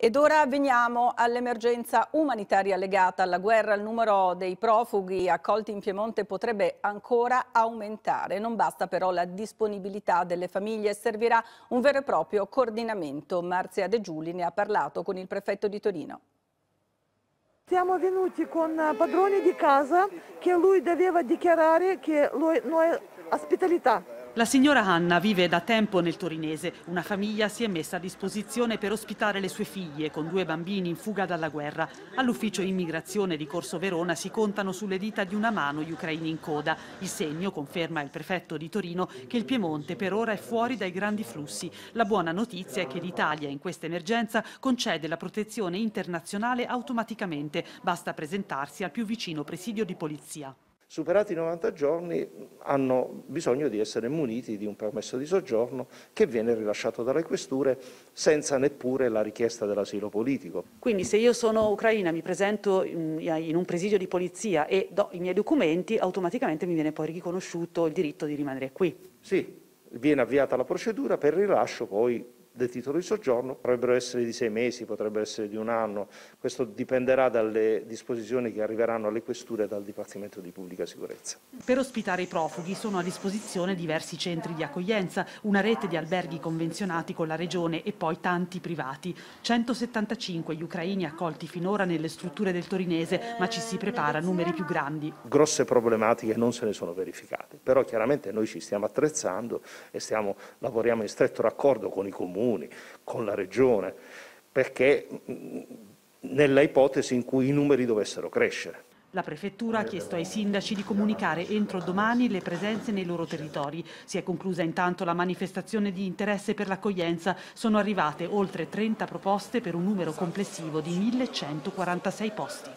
Ed ora veniamo all'emergenza umanitaria legata alla guerra. Il numero dei profughi accolti in Piemonte potrebbe ancora aumentare. Non basta però la disponibilità delle famiglie, servirà un vero e proprio coordinamento. Marzia De Giuli ne ha parlato con il prefetto di Torino. Siamo venuti con padroni di casa che lui doveva dichiarare che noi ospitalità la signora Anna vive da tempo nel torinese. Una famiglia si è messa a disposizione per ospitare le sue figlie con due bambini in fuga dalla guerra. All'ufficio immigrazione di Corso Verona si contano sulle dita di una mano gli ucraini in coda. Il segno, conferma il prefetto di Torino, che il Piemonte per ora è fuori dai grandi flussi. La buona notizia è che l'Italia in questa emergenza concede la protezione internazionale automaticamente. Basta presentarsi al più vicino presidio di polizia superati i 90 giorni hanno bisogno di essere muniti di un permesso di soggiorno che viene rilasciato dalle questure senza neppure la richiesta dell'asilo politico. Quindi se io sono ucraina, mi presento in un presidio di polizia e do i miei documenti, automaticamente mi viene poi riconosciuto il diritto di rimanere qui? Sì, viene avviata la procedura per il rilascio poi del titolo di soggiorno, potrebbero essere di sei mesi, potrebbero essere di un anno, questo dipenderà dalle disposizioni che arriveranno alle questure dal Dipartimento di Pubblica Sicurezza. Per ospitare i profughi sono a disposizione diversi centri di accoglienza, una rete di alberghi convenzionati con la Regione e poi tanti privati. 175 gli ucraini accolti finora nelle strutture del Torinese, ma ci si prepara a numeri più grandi. Grosse problematiche non se ne sono verificate, però chiaramente noi ci stiamo attrezzando e stiamo, lavoriamo in stretto raccordo con i comuni comuni, con la regione, perché nella ipotesi in cui i numeri dovessero crescere. La Prefettura ha chiesto ai sindaci di comunicare entro domani le presenze nei loro territori. Si è conclusa intanto la manifestazione di interesse per l'accoglienza. Sono arrivate oltre 30 proposte per un numero complessivo di 1146 posti.